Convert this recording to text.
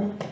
Thank